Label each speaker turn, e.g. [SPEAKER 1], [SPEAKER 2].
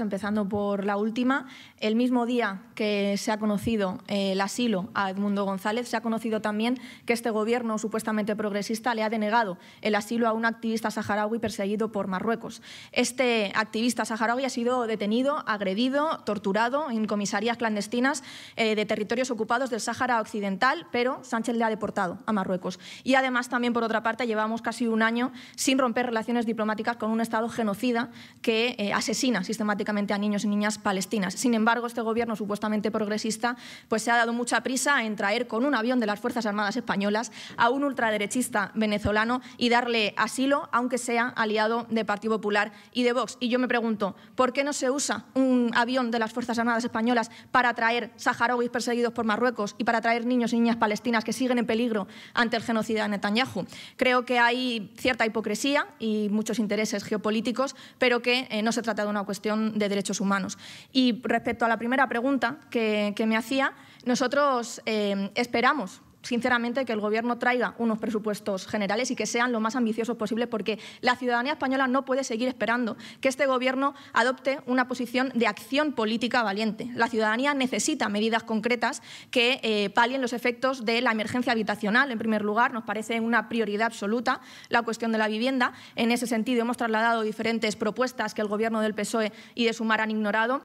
[SPEAKER 1] Empezando por la última, el mismo día que se ha conocido eh, el asilo a Edmundo González, se ha conocido también que este gobierno supuestamente progresista le ha denegado el asilo a un activista saharaui perseguido por Marruecos. Este activista saharaui ha sido detenido, agredido, torturado en comisarías clandestinas eh, de territorios ocupados del Sáhara Occidental, pero Sánchez le ha deportado a Marruecos. Y además también, por otra parte, llevamos casi un año sin romper relaciones diplomáticas con un Estado genocida que eh, asesina sistemáticamente a niños y niñas palestinas. Sin embargo, este gobierno supuestamente progresista pues, se ha dado mucha prisa en traer con un avión de las Fuerzas Armadas Españolas a un ultraderechista venezolano y darle asilo, aunque sea aliado de Partido Popular y de Vox. Y yo me pregunto, ¿por qué no se usa un avión de las Fuerzas Armadas Españolas para traer saharauis perseguidos por Marruecos y para traer niños y niñas palestinas que siguen en peligro ante el genocida de Netanyahu? Creo que hay cierta hipocresía y muchos intereses geopolíticos, pero que eh, no se trata de una cuestión de derechos humanos. Y respecto a la primera pregunta que, me hacía, nosotros eh, esperamos sinceramente, que el Gobierno traiga unos presupuestos generales y que sean lo más ambiciosos posible, porque la ciudadanía española no puede seguir esperando que este Gobierno adopte una posición de acción política valiente. La ciudadanía necesita medidas concretas que eh, palien los efectos de la emergencia habitacional. En primer lugar, nos parece una prioridad absoluta la cuestión de la vivienda. En ese sentido, hemos trasladado diferentes propuestas que el Gobierno del PSOE y de Sumar han ignorado